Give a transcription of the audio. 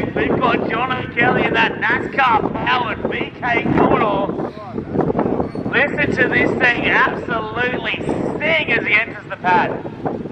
next. We've got Jonathan Kelly in that NASCAR powered VK Commodore. Listen to this thing absolutely sing as he enters the pad.